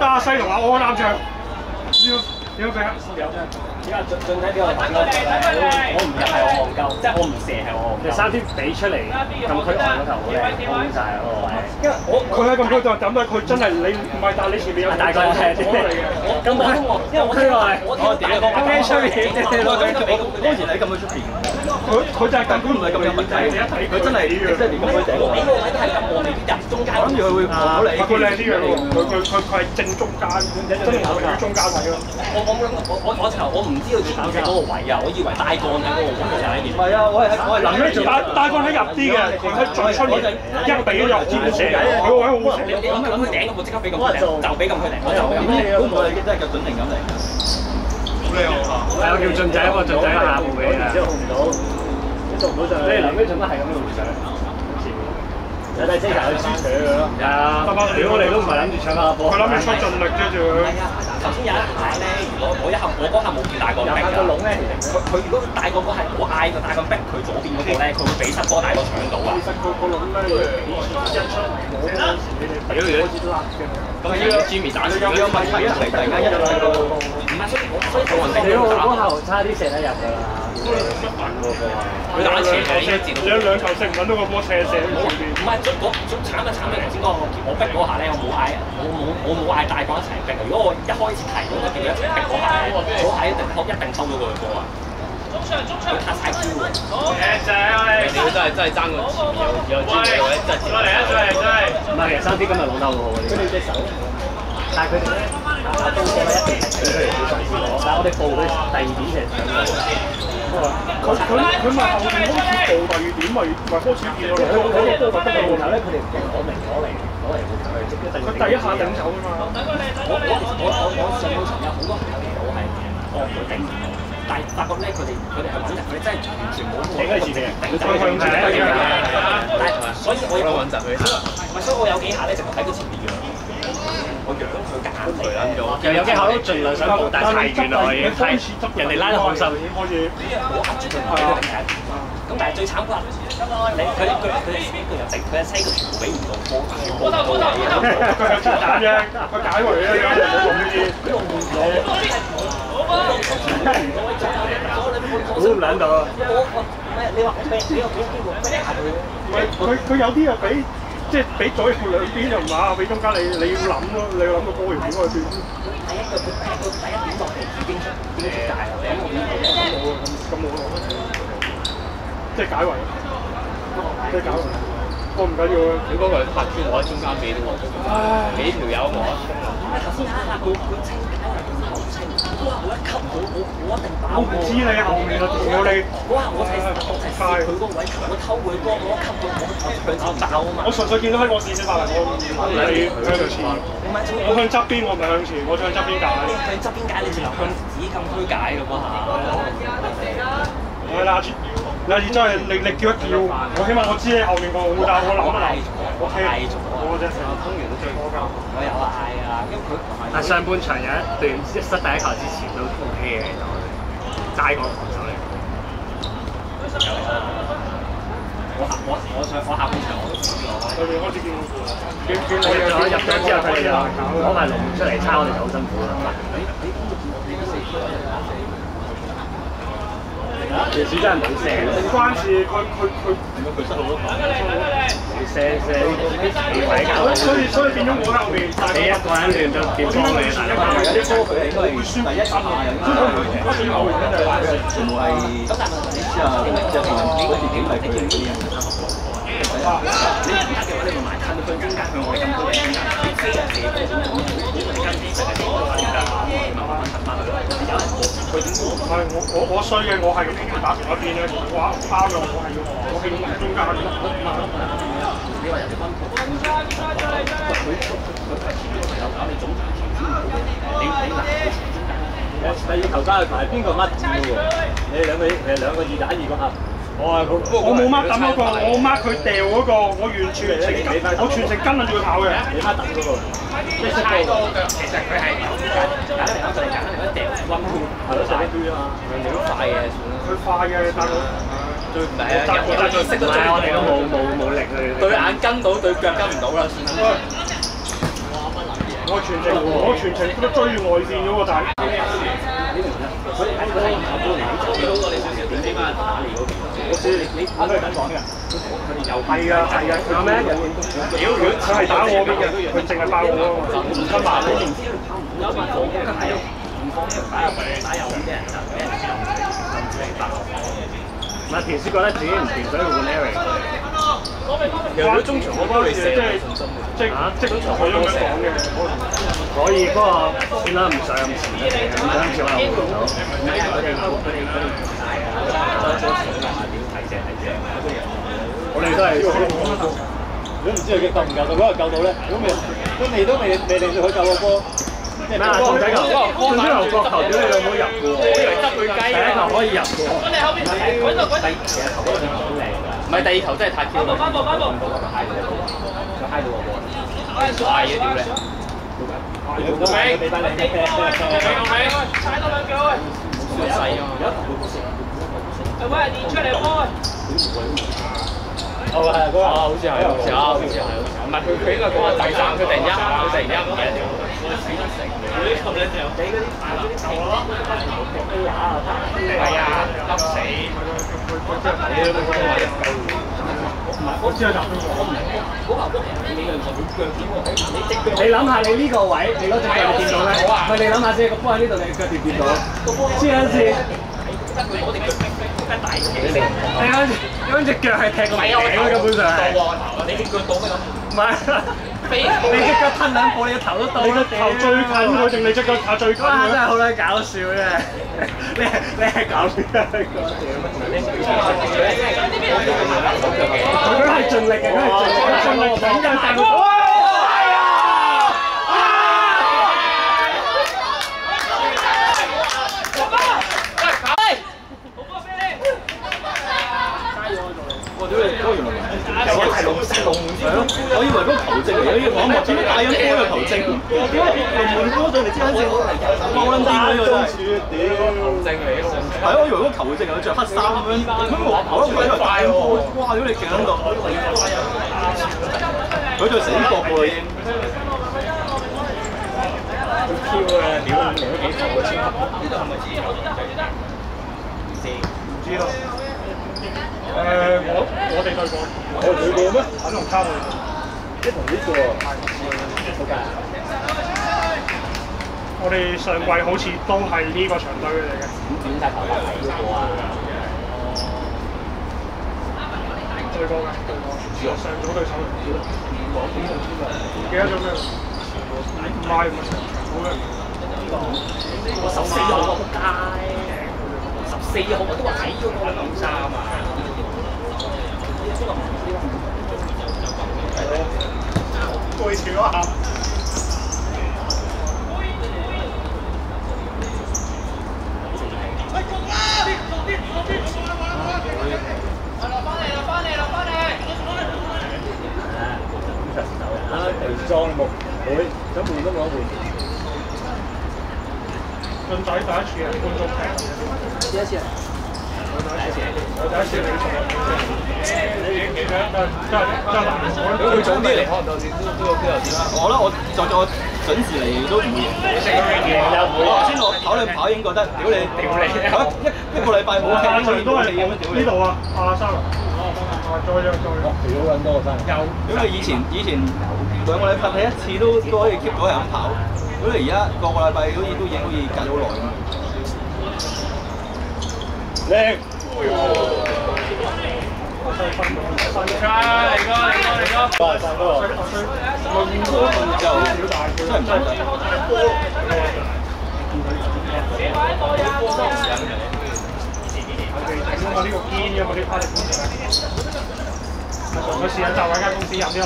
加西同阿安啱唱，要要佢啊！而家進進睇俾我哋玩嗰個咧，我唔入係我戇鳩，即係我唔射係我戇鳩。三天俾出嚟，咁佢外嗰頭好靚，空晒嗰個位。因為我佢喺咁高度咁咧，佢真係你唔係，但係你前面有大概係阻嚟嘅。咁我因為我區外，我我屌我喺出面，我當時喺咁樣出邊，佢佢就係根本唔係咁有問題，你一睇佢真係呢樣，即係連咁佢頂我俾個位都係咁，我哋入中間。我諗住佢會望到你。佢靚啲樣喎，佢佢佢佢係正中間，真係喺中間位咯。我我冇諗我我我頭我唔知道前面嗰個位啊，我以為大幹喺嗰個位就喺邊。唔係啊，我係喺我係嗱，你大大幹喺入啲嘅，佢喺最出面一比咗入尖射，佢個位好好射。你你咁咁佢頂，我即刻俾咁佢頂，就俾咁佢頂，我就咁。估唔到你真係咁準定咁嚟。好靚啊！係我叫俊仔，我俊仔下部俾啊。做唔到就你臨尾做乜係咁樣回上？有第四球去輸佢咯。係啊，屌我哋都唔係諗住搶下波。佢諗住出盡力啫，仲係啊，頭先有一下咧，如果我一下我嗰下冇見大個逼㗎，個籠咧，佢佢如果大個嗰係我嗌個大個逼佢左邊嗰個咧，佢會俾失波大個搶到啊！其實個個籠咧，一出我嗰時你哋睇開始甩嘅。咁呢個 Jimmy 打咗有問題一嚟，突然間一嚟到。唔係，所以我所以我屌我嗰下差啲射得入㗎啦。佢打前嘅，應該自動。兩球食唔揾到個波射射喺前邊。唔係，嗰嗰慘就慘喺頭先嗰個我逼嗰下咧，我冇嗌，我冇我冇嗌大個一齊逼。如果我一開始提到就叫佢一齊逼嗰下咧，嗰下一定一定抽到佢個波啊！中場中場佢卡晒 Q 喎。你都係真係爭個前面有有 Jimmy 或者真係。唔係，其實三 P 今日老豆好好嘅。佢哋隻手，但係佢哋咧打刀波咧一定係俾佢哋好重視我，但係我哋報佢第二點其實上佢佢佢咪後面開始報第二點，咪咪開始見到佢佢佢哋嗰個嗰個得嘅喎。門口咧，佢哋唔攞明攞嚟攞嚟換佢，佢第一下頂走㗎嘛。我我我我我上到場有好多下其實我係惡佢頂唔到，但係發覺咧佢哋佢哋係穩陣，佢哋真係完全冇你嗰陣時嘅頂走佢向前嘅但係所以我好穩陣佢。所以我有幾下咧，就睇佢前面樣，我樣佢夾硬嚟啦。又有幾下都盡量想報，但係太遠啦，我已經係人哋拉得好深。可以我壓住佢，俾佢頂睇。咁但係最慘嗰下，你佢佢佢又整，佢一車佢全部俾唔到波，全部都係佢有錢揀啫，佢解圍咧，有冇用呢啲？佢用唔到。估唔撚到啊！我我咩？你話我俾俾個俾機會逼下佢。佢佢佢有啲又俾即係俾左右兩邊又唔啱，俾中間你你要諗咯，你要諗個波要點去斷。第一個佢第一個第一點落嚟已經出已經出界啦，咁冇咁冇即係解圍，即係解圍。我唔緊要啊。你嗰個拍磚我喺中間俾到我，幾條友我一衝啊！我一吸我我我一定爆我唔知你後面啊，屌你！嗰下我係我係試佢嗰個位，我偷佢波，我一吸到我我向前爆啊嘛我。純粹見到喺我視線範圍，我唔理向前。唔係，仲我向側邊，我唔係向前，我向側邊解。向側邊解，你直頭向紫禁區解嘅嗰下。我拉住，拉住真係你你叫一叫，我起碼我知你後面個好但我諗一諗，我係我隻成日通完都最多但上半場有一段失第一球之前都 OK 嘅，其實我哋齋個防守嚟。我下我我上我下半場我都試過。佢哋開始見見見我入咗之後，佢哋就攞埋龍出嚟抄我哋就好辛苦啦。其實真係冇射，關事，佢佢佢。佢失好多球。射射幾位搞。所以所以變咗我喺後面，你一個人亂就掂波嘅，大佬。有啲波佢係應該係第一下有啲嗰時後面咧就係全部係咁但係你之後就係嗰時點係佢哋啲人。中間向我哋咁多中間，你飛人射波，我哋跟邊成日射波，中間慢慢慢慢慢慢有人過，佢點過？係我我我衰嘅，我係打同一邊咧，我包嘅我係要我係要埋中間。你話人哋溫鋪，佢佢佢佢前面有搞你總場前先唔好嘅，你你嗱佢前中間。第二球加去排邊個乜字喎？你兩個你兩個二打二個合。我係我冇 mark 等嗰個，我 mark 佢掉嗰個，我完全程跟，我全程跟住佢跑嘅。你媽等嗰個，即係太多腳，其實佢係揀揀嚟揀就嚟揀嚟掉溫鋪，係咯，堆啊嘛。你都快嘅，佢快嘅，但係最唔係啊！入我哋識唔係我哋都冇冇冇力去。對眼跟到，對腳跟唔到啦，算啦。我我全程我全程都追住外線嗰個仔。所以喺個球波嚟，你到你少少點點啊打你嗰我知你你佢係咁講嘅，佢哋又係啊係啊，有咩？屌佢佢係打我邊嘅，佢淨係爆我啊嘛，今晚你唔知佢跑唔到嘛？係啊，唔放呢度打入去，打入去啲人就俾人就唔知你打。唔係田師覺得自己唔掂，所以換 Eric。其實佢中場嗰班嘢即係即係即係佢咁樣講嘅，可以，不過算啦，唔上咁前啦，咁樣子可能換到。佢哋佢哋佢哋唔大我哋都係。如果唔知佢救唔救到，如果係救到咧，如果未都未都未未令到佢救個波，即係咩啊？仲仔球，仲仔球角球，屌你老母入嘅喎！我以為執佢雞第一球可以入嘅喎。你後邊。第其實球嗰個好靚㗎。唔係第二球真係太 Q 啦，翻步翻步。嗨到個波，佢嗨到個波。快嘅屌你！都係俾翻你嘅。踩多兩腳喂。小細啊嘛。喂，練出嚟開。哦係嗰個，啊，好似係，好似啊，好似係，唔係佢佢應該講話第三，佢突然間佢突然間唔記得咗。係啊，急死！我知係入邊你兩隻腳點喎？你諗下你呢個位，你嗰隻腳掂到咩？唔係你諗下先，個波喺呢度，你腳掂唔掂到？黐緊線。你嗰隻嗰隻腳係踢個尾喎，根本上係。你啲腳到咩咁？唔係，你隻腳吞兩步，你個頭都到你個啦。頭最近佢定你隻腳靠最近哇！真係？好撚搞笑啫！你係你係搞笑啊！佢係盡力嘅，佢係盡力嘅，盡力點嘅，但係我以為嗰個球證嚟嘅，我望點解帶緊波嘅球證？點解龍門波上嚟之間先冇撚掂嘅呢個真係。正嚟嘅係啊，我以為嗰個球證係着黑衫咁樣，咁我跑咗佢喺度帶波，哇！屌你勁喺度，佢就死角喎已經。超啊！屌五年都幾球啊，超級。唔知咯。誒，我我哋對過，我對過咩？粉紅卡對。即係同呢個。我哋上季好似都係呢個場隊嚟嘅。點解頭髮係嗰個啊？對過嘅，對過。上組對手嚟嘅。唔記得咗咩？唔係唔係，好嘅。我十四號個仆街，十四號我都話睇咗個件衫啊！背潮一下。啊，地裝木會，想換都冇得換。俊仔第一次係觀眾睇。第一次啊！佢早啲嚟可能就都都都有啲。我覺得我就算我準時嚟都唔會。我頭先我跑兩跑已經覺得，屌你，屌你，一一個禮拜冇氣，都係冇氣咁樣，屌你呢度。啊，阿生啊，啊再再再。肥好撚多真係。有因為以前以前兩個禮拜睇一次都都可以 keep 到係咁跑，咁你而家個個禮拜好似都已經好似隔咗好耐咁。靚。嚟個嚟個嚟個！哇！晒嗰個。就真係唔得。我呢個堅嘅，我啲 party 公司。佢試緊就揾間公司入啲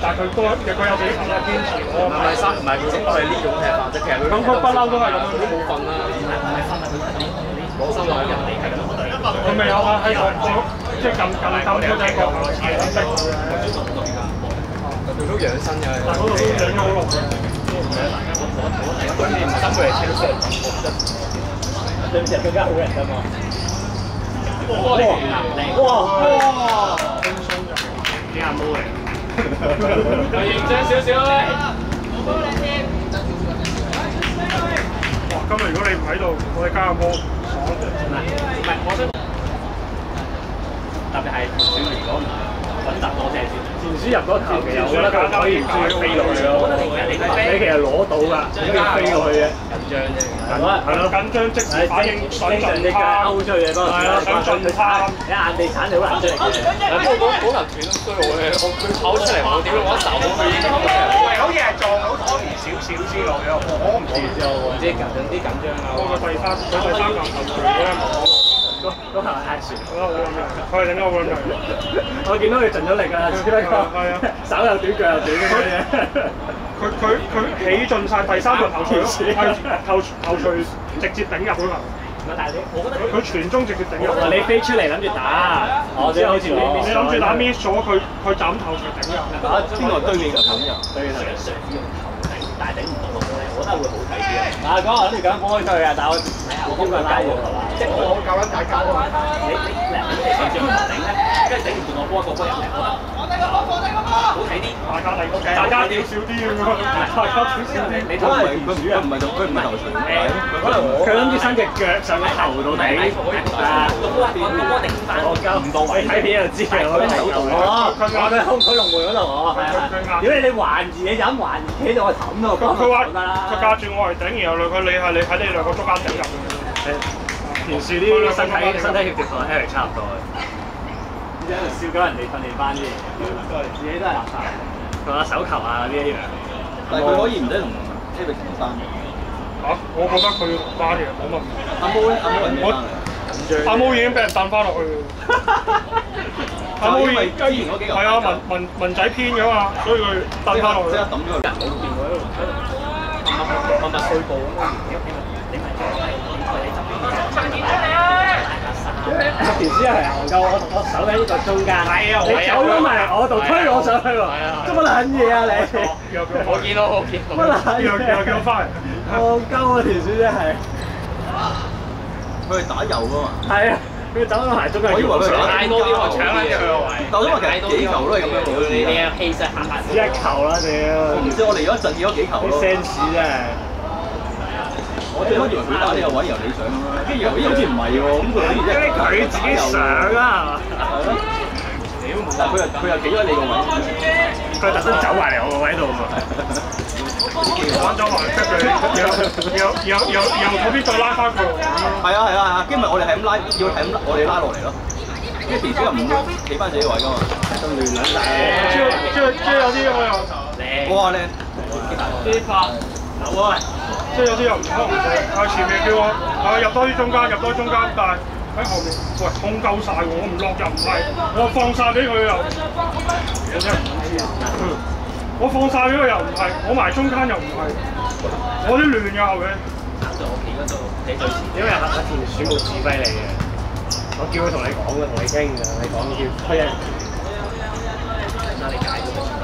但係佢都佢有自己球隊堅持。唔係三，唔係佢都係呢種踢法啫。其實佢咁佢不嬲都係咁樣。都冇瞓啦。攞心落人哋係咁。佢咪有啊？喺個即係撳撳撳嗰陣個球係咁識佢嘅。佢都養生嘅。但嗰度都養咗好耐。哇！哇！輕鬆就啲阿毛嚟。認真少少啦。哇！今日如果你唔喺度，我哋加個波爽。唔係，我想特別係選如果揾集多些先。前輸入嗰球其實我覺得佢可以唔需要飛落去咯。你其實攞到㗎，你要飛落去嘅。緊張啫。係咯，係咯。緊張即時反應，想正常隻腳勾出去嗰個。係啊，想進貪。你硬地產你好難出嚟嘅。不過嗰嗰球斷衰我咧，我佢跑出嚟我點樣我一手佢已經跑出嚟。喂，好似係撞到湯圓少少之類啊！我唔知就唔知緊張啲緊張啊。我個第三，佢第三球球傳咧冇。嗰嗰球係船。佢係整咗個咁樣。我見到佢盡咗力啊，只不過係啊，手又短腳又短咁樣嘢。佢佢佢起盡晒第三個頭槌頭頭槌直接頂入嗰球。但係你，我覺得佢傳中直接頂入。你飛出嚟諗住打，我即係好似你你諗住打 miss 咗佢，佢斬頭槌頂入。邊個對面就咁入？對嘗試用頭頂，但係頂唔到落去，我覺得會好睇啲啊！嗱，講我諗住咁波開出去啊，但係我我邊個拉喎係嘛？即係我我教緊大家啊！你你嗱，你嘗試用頭頂咧，跟住頂唔住我波一個波入嚟，好睇啲。大家嚟，大家屌少啲咁樣，大家屌少啲。你佢唔係佢唔佢唔係佢唔係頭槌，可能我佢諗住伸隻腳上個頭度頂，啊，個波個波頂翻，我夠唔到位，睇片就知嘅，我手度。空水龍門嗰度，我係啊。如果你環住，你就咁環住企喺度，我冚到。佢話佢架住我嚟頂，然後佢你係你喺你兩個中間頂入嘅。田樹啲身體身體協調同 Eric 差唔多嘅。喺度笑緊人哋訓練班啲，自己都係垃圾。同下手球啊呢一樣。但係佢可以唔使同 Eric 同班。嚇！我覺得佢要同班嘅冇問題。阿毛咧，阿毛？阿毛已經俾人彈翻落去。阿毛已經之前嗰幾球係啊，文文文仔偏㗎嘛，所以佢彈翻落去即。刻抌咗佢。人冇見過喺度密密密碎步咁樣，你咪你側邊條絲係行夠，我我手喺呢個中間。係啊，你走咗埋我度推我上去喎。做乜撚嘢啊你？我見到我見到。乜嘢？又叫我翻嚟。戇鳩啊條絲真係。佢係打油㗎嘛？係啊，佢走咗埋中間。我以為佢打太多啲我搶緊佢個位。但我因為其實幾球都係咁樣嘅，好似你你有氣勢下下只一球啦屌！我唔知我哋而家陣見咗幾球啲咯。sense 真係。我最初以為佢打呢個位由你上咁樣，跟住以為咦好似唔係喎，咁佢好似一佢自己上啊！係咯。但係佢又佢又企咗你個位。佢特登走埋嚟我個位度喎。玩咗埋，跟住又又又又又嗰邊再拉翻佢。係啊係啊係啊，跟住咪我哋係咁拉，要係咁我哋拉落嚟咯。跟住田小又唔會企翻自己位噶嘛。咁亂撚晒。即係即係即係有啲我又，哇靚！啲法有啊，即係有啲又唔通唔通，啊前面叫我啊入多啲中間，入多啲中間，但係喺後面，喂控夠晒喎，我唔落又唔係，我放晒俾佢又，我真係唔知啊。我放晒俾佢又唔係，我埋中間又唔係，我啲亂㗎後尾。行到我企嗰度，你最前。因為阿阿田選部指揮你嘅，我叫佢同你講嘅，同你傾嘅，你講叫推人。嗱，你解到咪出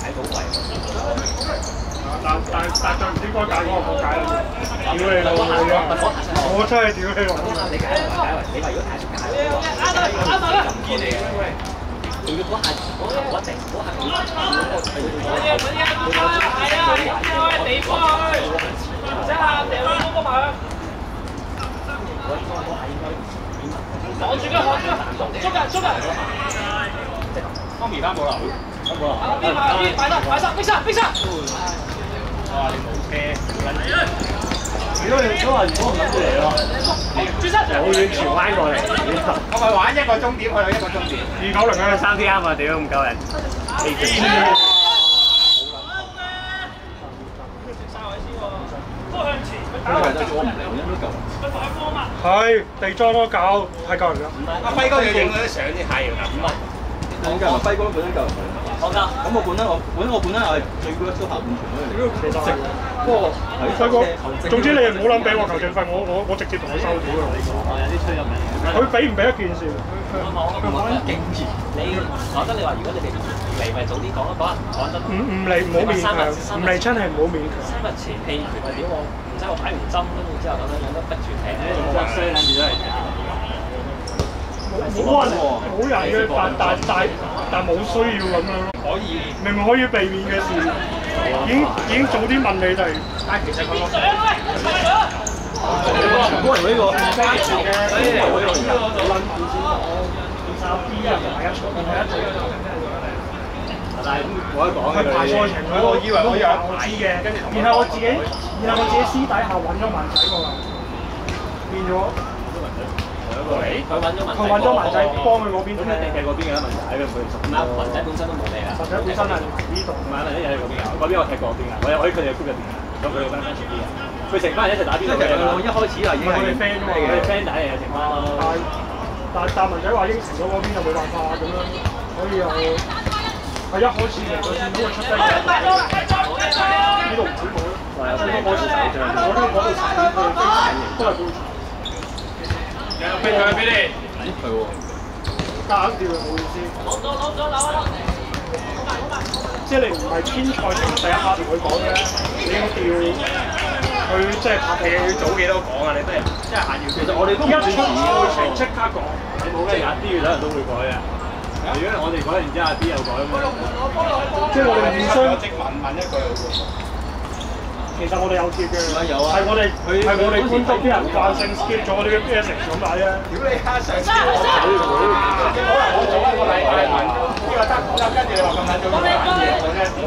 解到位。但但但最唔應該解嗰個冇解啦，屌你老母啊！我真係屌你老母！你解為解為，你話如果太速解嘅話，就唔見你嘅。仲要嗰下嗰下嗰一定嗰下佢嗰個佢嗰個佢嗰個望住佢，望住佢，捉人，捉人。方面單冇啦，冇啦。啊邊埋邊，快啲，快啲，逼殺，逼殺。哇！你冇車，如果你都話如果唔諗住嚟咯，好遠荃灣過嚟，我咪玩一個終點去到一個終點。二九零啊，三 D 啱啊！屌唔夠人，都向前，佢打係我唔嚟，我應該夠。佢放波嘛。係地裝都搞太夠人㗎。阿輝哥要影嗰啲相先係㗎。應該係咪輝哥本身夠人好㗎。咁我本身我本身我本身係最高一超下半場嗰嚟。其實係不過哥，總之你唔好諗俾我球證費，我我我直接同佢收料㗎啦。有啲吹入嚟。佢俾唔俾一件事？佢冇得經驗。你講真，你話如果你哋嚟咪早啲講咯，嗰日講真。唔唔嚟唔好勉強，唔嚟真係唔好勉強。三日前棄權啊！屌我唔使我擺完針，跟住之後咁樣樣都逼住踢。你仲執衰撚住都係。冇冇人冇人嘅，但但但但冇需要咁樣咯。可以。明明可以避免嘅事，已經已經早啲問你哋。但係其實佢個全部人呢個，加住嘅，呢個呢個撚問先講，二十 B 啊，唔係一組，唔係一組。但係冇得講嘅佢排賽程佢，我以為我以為我知嘅，然後我自己，然後我自己私底下揾咗文仔過嚟，變咗佢揾咗文佢揾咗文仔幫佢嗰邊咁一定踢嗰邊嘅啦，文仔佢唔會熟。文仔本身都冇嚟啦。文仔本身係呢度，唔係文仔又係嗰邊嘅，嗰邊我踢過嗰邊嘅，我有我喺佢哋嘅 group 入邊嘅，咁佢哋班 friend 啲嘅，佢成班人一齊打邊即係其實佢一開始啊已經係我哋 friend 啫嘛，佢哋 friend 打嚟嘅成班咯。但但但文仔話應承咗嗰邊就冇辦法咁樣，所以又係一開始嚟到見到佢出低嘅，呢度唔好冇咯，係啊，所以開始手仗。我都講到殘點佢飛殘都係高殘。俾佢俾你。係喎。夾硬調又冇意思。攞攞攞攞即係你唔係編賽前第一刻同佢講嘅，你應該調佢即係拍戲要早幾多講啊！你都係即係閒要。其實我哋都唔一轉出即刻講。你冇咩廿 D 嘅，人都會改嘅。如果我哋改完之後，阿 D 又改。即係我哋互相。即問問一句其實我哋有貼嘅，有啊係我哋係我哋觀眾啲人慣性 skip 咗我哋嘅 message 咁解啫。屌你蝦上次我可能我早一個禮拜問呢個得咁跟住你話咁撚早啲玩嘢，我真係屌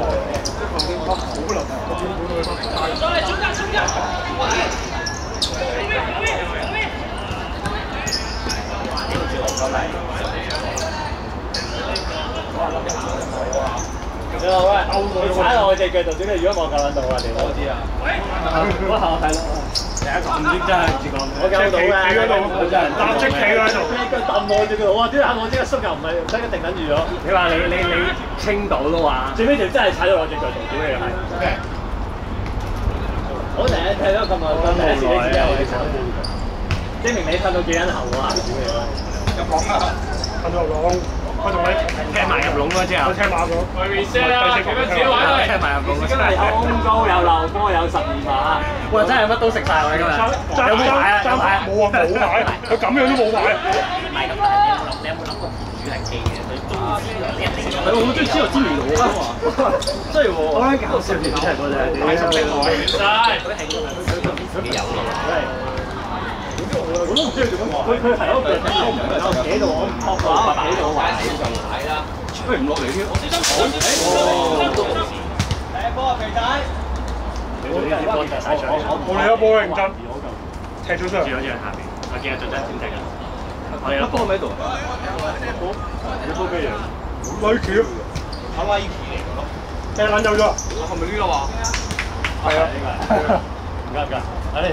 再嚟中間中間。你話喂，你踩落我隻腳度，點解如果我夠撚到啊？你我知啊。嗰下我睇到，第一個唔知真係唔知講咩。我夠到嘅，企喺度，我真係立即企喺度。一腳揼我隻腳，哇！點解我即刻縮又唔係，即刻定緊住咗。你話你你你清到都話，最尾條真係踩到我隻腳度，屌你係。我成日睇到咁耐，第一次你自己我哋踩到，證明你瞓到幾撚後啊！屌你啦！入講啊！跟住我講，我同你踢埋入籠嗰之後我。踢馬咗。去 reset 啦，咁樣自己玩啦。踢埋入籠，真係有空高有漏波有十二碼，哇！真係乜都食晒喎今日。爭有冇買啊？有爭買啊？冇啊冇買，佢咁樣都冇買。唔係咁，但係你有冇諗？你有冇諗過主係記嘅？佢中意知道一定係我好中意知道知名度啊！真係喎，好撚搞笑條真係嗰隻。太實力喎！晒。佢係佢自己有嘅。我都佢做乜。佢佢係嗰個人有企喺度，我唔撲佢，企喺度我話死就睇啦。喂，唔落嚟添。你做呢啲波踢晒上嚟。我哋一波認真，踢咗出嚟。住咗隻下邊，我見阿俊仔點踢啊？我哋粒波喺度。你波俾人。Nike 啊，阿 Nike 嚟㗎咯。踢撚走咗。係咪呢個話？係啊。唔該唔該，啊你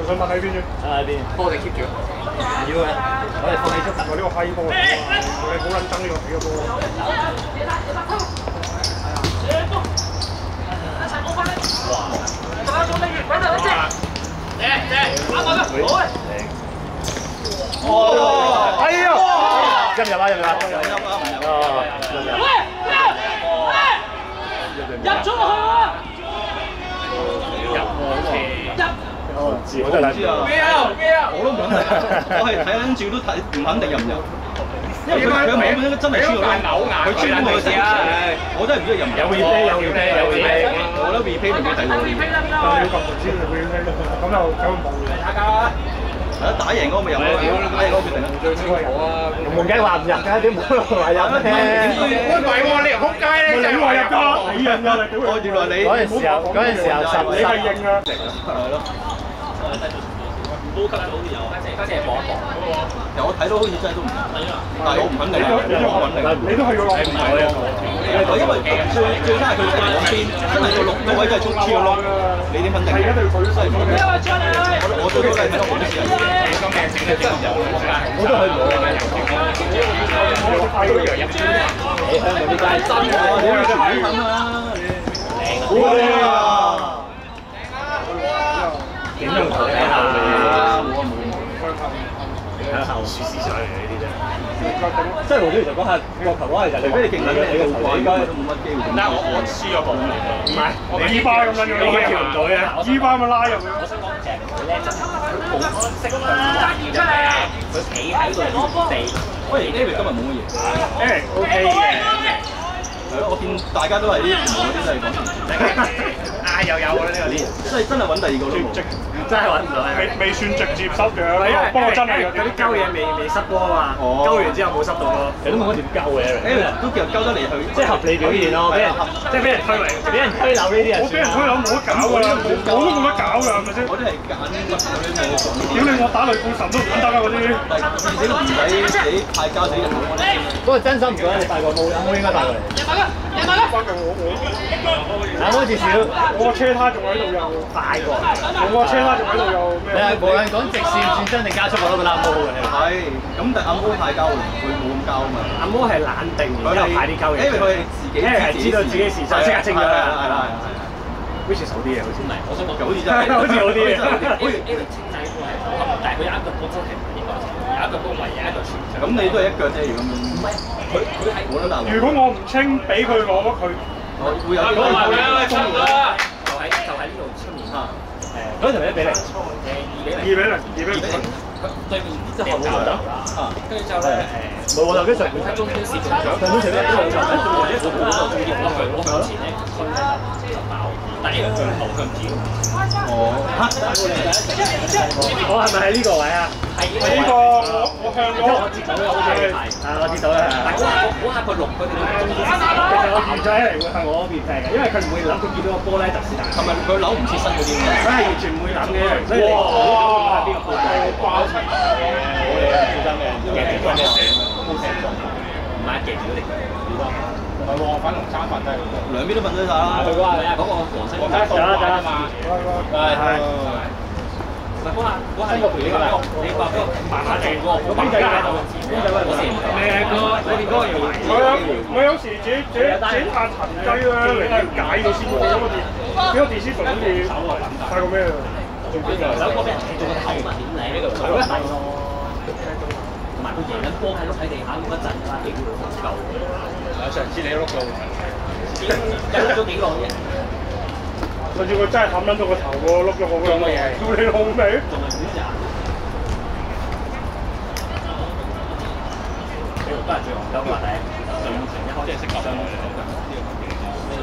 仲想問喺邊啫？啊邊？幫我哋 keep 住。唔要嘅，我哋放棄足球。我呢個閪波嚟㗎我 哋好撚憎呢個死嘅波。哦！哎呀！入入啊入入啊！哦，入咗落去喎！我唔知，我真係知啊！我都唔肯定，我係睇緊照都睇，唔肯定入唔入。因為佢佢名本身真係輸咗佢穿咗佢先，我真係唔知入唔入。有 replay 有 replay 有 replay。我覺得 replay 同佢第二個。但係要撳頭先就會聽，咁就咁就冇嘅。係啊，打贏嗰個咪入咯，打贏嗰個決定啦。龍門雞話唔入㗎，點冇話入咧？唔係喎，你條撲街咧你話入㗎，你認㗎，你屌哦，原來你嗰陣時候嗰陣時候十你。係咯。高級咗好似有，家姐望一望。其實我睇到好似真係都唔，但係我唔肯定，我唔肯定。你都係要落。唔係我有講。我因為最最差係佢嗰邊真係個窿個位真係中超窿，你點肯定？係一定要舉手。我我最多係睇到好啲人，我都去唔到。你香港啲街真我嘅，點解唔肯啊？點用佢睇下？睇下後樹思上嚟呢啲啫。即係我哋就講下國球嗰係就除非你勁撚嘅，你個頭應該都冇乜機會。但係我我輸咗步。唔係伊巴咁樣樣，你已經跳唔到嘅。伊巴咪拉入去。我想講就係佢咧，佢好識向佢企喺度原地，喂，David 今日冇乜嘢。誒 OK 嘅，係咯，我見大家都係啲全部啲都係講前線，啊又有啦呢個年，真係真係揾第二個都冇。真係揾唔到未未算直接濕嘅，不過真係有嗰啲鳩嘢未未濕波啊嘛，哦鳩完之後冇濕到咯，其實都冇乜點鳩嘅。都叫鳩得嚟去，即係合理表現咯，俾人即係俾人推嚟，俾人推樓呢啲人。我俾人推樓冇得搞㗎啦，我我都冇得搞㗎，係咪先？我啲係揀屌你，我打雷半神都唔得啊嗰啲。但係至少唔使自己派交自己人口。不過真心唔覺得你帶過毛，阿毛應該帶過嚟。翻嚟我我阿毛至少我個車胎仲喺度又快過。我個車胎仲喺度又咩？你係無論講直線轉真定加速，我都覺得阿毛嘅。係，咁但係阿毛太交喎，佢冇咁交啊嘛。阿毛係懶定，然之後派啲鳩嘢，因為佢係自己因為係知道自己時就即刻清咗係啦，係啦啦，係啦。，which is 好啲嘅好似。我想講好似真係，好似好啲嘅好似仔都係好合，但係佢有一個波真係唔應該清，有一個波唯有一個全場。咁你都係一腳啫，如果咁。唔係佢佢係冇得鬧。如果我唔清，俾佢攞佢，我會有啲就喺就喺呢度出面嚇。誒，嗰條一比零。誒二比零，二比零，二比零。對面即係後場得，啊，跟住之後咧誒。冇我頭先上佢喺中間市場長，上邊前面都一做嗰個注意我向我向前咧，推咧就爆，但係呢個向後向跳，哦，我係咪喺呢個位啊？係呢個我我向咗我接到啦啊我接到啦。但嗰下嗰下佢落佢哋其實我預咗一嚟會向我嗰邊踢嘅，因為佢唔會諗佢見到個波咧就是但。係咪佢扭唔切身嗰啲？佢係完全唔會諗嘅，所以你好喺邊個半場？我哋小心嘅，夾住佢哋冇成功，唔係夾住佢哋。係喎，粉紅衫瞓低嗰個。兩邊都瞓低晒啦。佢嗰下係。啊，嗰個黃色。我睇到啊嘛。係。唔係。嗰下嗰下你話俾我你話俾我慢慢做嗰個，我邊仔喺度？邊仔喺度？我先唔誒個裏邊嗰個要埋。我有我有時自己自己自己拍痕雞咧，你係。解咗先喎。嗰個電嗰個電視台好似太過咩啊？有個俾人踢到個頭點你呢度係。咩？佢贏緊波喺碌喺地下碌一陣啦，幾秒唔夠。上次你碌到。碌咗幾耐啫？甚至佢真係冚撚到個頭喎，碌咗我個乜嘢？屌你老味！仲係選擇。都係最戇鳩嘅話題，上程一開始係識咁打喎呢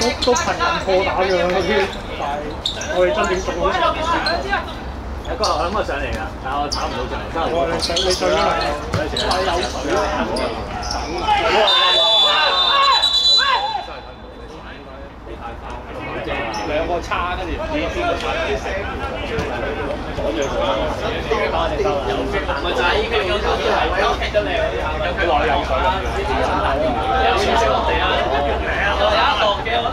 都都頻頻破打嘅嗰啲，但係我哋真點做好成件事。有個我諗我上嚟㗎，但係我打唔到上嚟，真係我你上你上咗嚟，有水啊！兩個叉，跟住唔知邊個叉阻住佢。咪就係依家有頭啲係威踢得靚嗰啲係咪？佢話有水啊！有少少落地啊！我有一落嘅喎。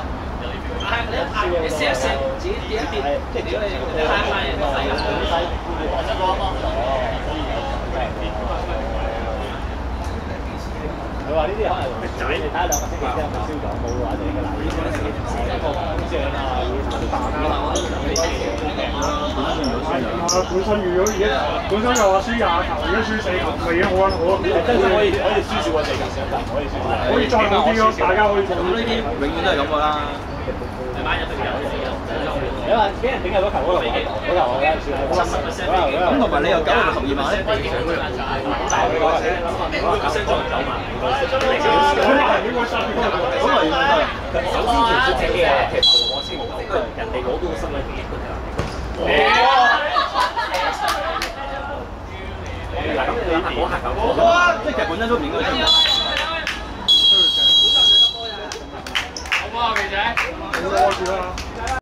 係你一你試一試，自己跌一跌，即係屌你，你揩翻嘢都係啊！佢話呢啲可能仔，你睇下兩個星期之後咪燒咗，冇嘅話就應該嗱，呢啲星期食一個咁樣啊，要蛋啊，本身預咗而家，本身又話輸廿球，而家輸四球，咪已經好好咯。真係可以可以輸少過四球，可以輸少。可以再好啲咯，大家可以做呢啲永遠都係咁噶啦。你話俾人頂入嗰球嗰度，嗰球我覺得算係七十 percent。咁同埋你又搞到十二碼咧，咁係應該三點咁咪要得。首先條出嘅踢球我先唔夠，人哋攞到個身位幾個踢嗱咁你諗下嗰下球波，即係其實本身都唔應該咁。攞住啦。